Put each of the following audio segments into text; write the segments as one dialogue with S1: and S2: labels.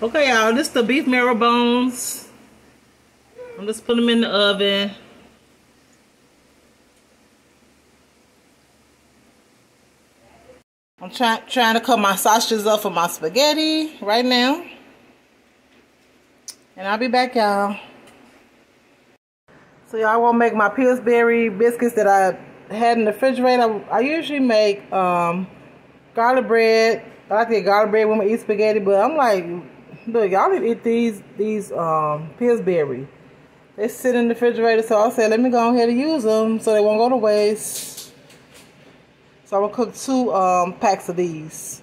S1: Okay, y'all, this is the beef marrow bones. I'm just putting them in the oven. I'm trying trying to cut my sausages up for my spaghetti right now. And I'll be back, y'all. So y'all want to make my Pillsbury biscuits that I had in the refrigerator. I, usually make um, garlic bread. I like to get garlic bread when I eat spaghetti, but I'm like, look, y'all to eat these these um, Pillsbury. They sit in the refrigerator, so I said, let me go ahead and use them so they won't go to waste. So I'm gonna cook two um, packs of these.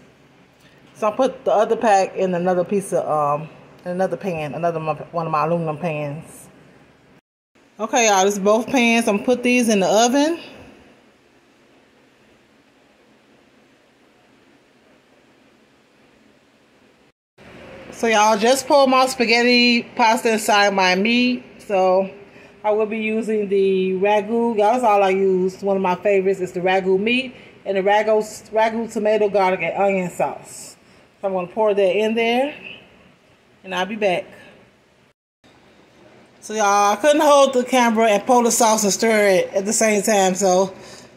S1: So I put the other pack in another piece of um, another pan, another one of my aluminum pans. Okay, y'all, this is both pans. I'm gonna put these in the oven. So y'all just pulled my spaghetti pasta inside my meat. So I will be using the ragu. That's all I use. One of my favorites is the ragu meat and the ragu, ragu tomato, garlic, and onion sauce. So I'm going to pour that in there. And I'll be back. So y'all, I couldn't hold the camera and pull the sauce and stir it at the same time. So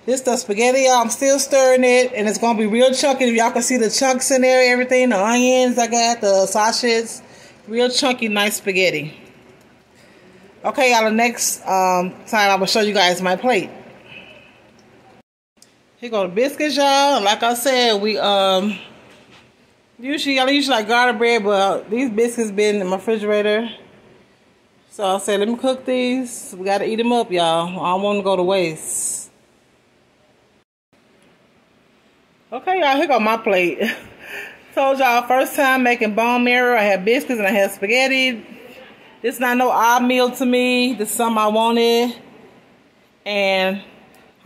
S1: this the spaghetti, y'all. I'm still stirring it, and it's gonna be real chunky. If y'all can see the chunks in there, everything, the onions I got, the sausages, real chunky, nice spaghetti. Okay, y'all. The next um, time I will show you guys my plate. Here go the biscuits, y'all. Like I said, we um usually I usually like garlic bread, but these biscuits been in my refrigerator so I said, let me cook these. We got to eat them up, y'all. I don't want to go to waste. Okay, y'all, here go my plate. Told y'all, first time making bone marrow. I had biscuits and I had spaghetti. This is not no odd meal to me. This is something I wanted. And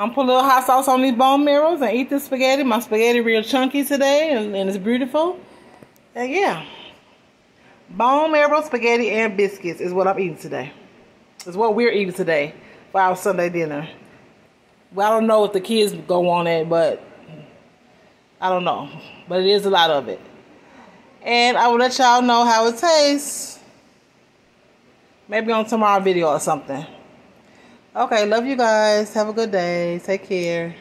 S1: I'm put a little hot sauce on these bone marrows and eat this spaghetti. My spaghetti real chunky today and, and it's beautiful. And yeah. Bone marrow spaghetti and biscuits is what I'm eating today. Is what we're eating today for our Sunday dinner. Well, I don't know if the kids go on it, but I don't know. But it is a lot of it. And I will let y'all know how it tastes. Maybe on tomorrow video or something. Okay, love you guys. Have a good day. Take care.